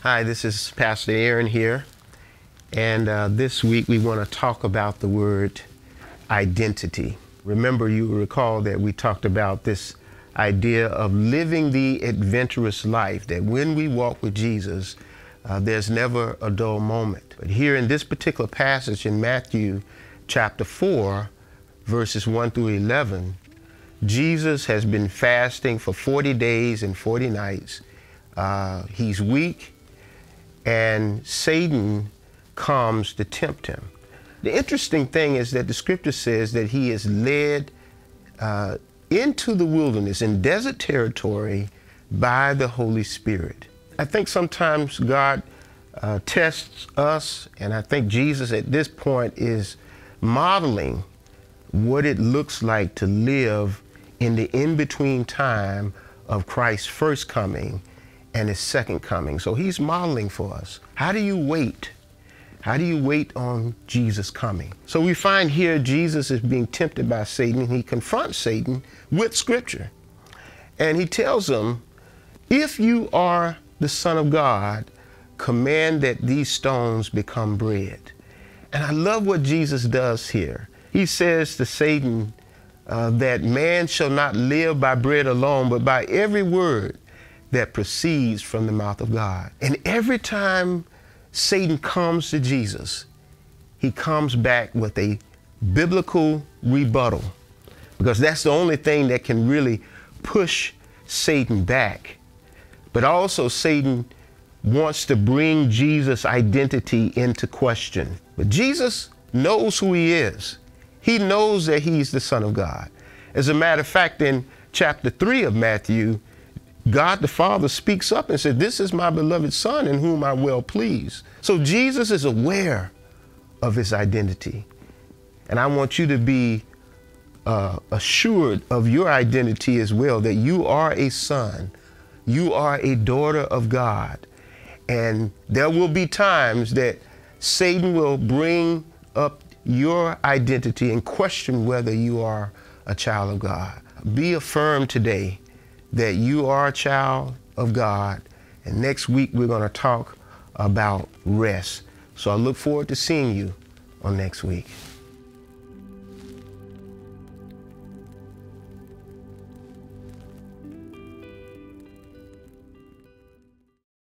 Hi, this is Pastor Aaron here. And uh, this week we want to talk about the word identity. Remember, you recall that we talked about this idea of living the adventurous life, that when we walk with Jesus, uh, there's never a dull moment. But here in this particular passage in Matthew chapter 4, verses 1 through 11, Jesus has been fasting for 40 days and 40 nights. Uh, he's weak, and Satan comes to tempt him. The interesting thing is that the scripture says that he is led uh, into the wilderness in desert territory by the Holy Spirit. I think sometimes God uh, tests us, and I think Jesus at this point is modeling what it looks like to live in the in between time of Christ's first coming and his second coming. So he's modeling for us. How do you wait? How do you wait on Jesus coming? So we find here Jesus is being tempted by Satan and he confronts Satan with scripture. And he tells him, if you are the Son of God, command that these stones become bread. And I love what Jesus does here. He says to Satan, uh, that man shall not live by bread alone, but by every word that proceeds from the mouth of God. And every time Satan comes to Jesus, he comes back with a biblical rebuttal because that's the only thing that can really push Satan back. But also, Satan wants to bring Jesus' identity into question. But Jesus knows who he is. He knows that he's the Son of God. As a matter of fact, in chapter 3 of Matthew, God the Father speaks up and says, This is my beloved Son in whom I well please. So Jesus is aware of his identity. And I want you to be uh, assured of your identity as well that you are a son, you are a daughter of God. And there will be times that Satan will bring up your identity and question whether you are a child of God. Be affirmed today that you are a child of God. And next week we're going to talk about rest. So I look forward to seeing you on next week.